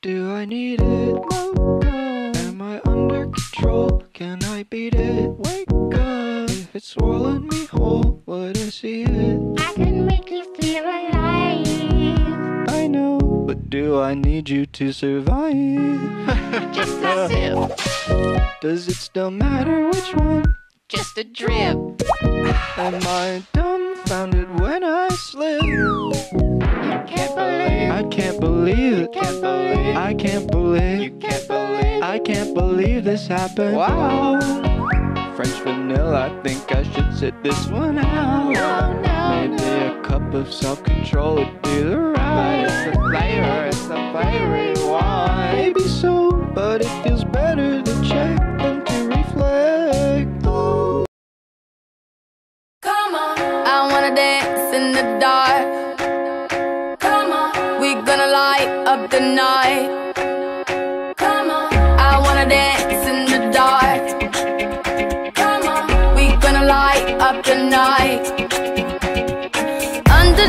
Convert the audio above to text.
Do I need it? No, no. Am I under control? Can I beat it? Wake up. If it's swallowed me whole, would I see it? I can make you feel alive. I know, but do I need you to survive? Just a sip, Does it still matter which one? just a drip. Am I dumbfounded when I slip? Can't believe it. Can't believe. I can't believe. You can't believe. I can't believe this happened. Wow. French vanilla, I think I should sit this one out. No, no, Maybe no. a cup of self control would be the right. But it's the flavor, it's the flavor you want. Maybe so, but it feels better to check than to reflect. Ooh. Come on. I wanna dance in the dark light up the night. Come on, I wanna dance in the dark. Come on, we gonna light up the night. Under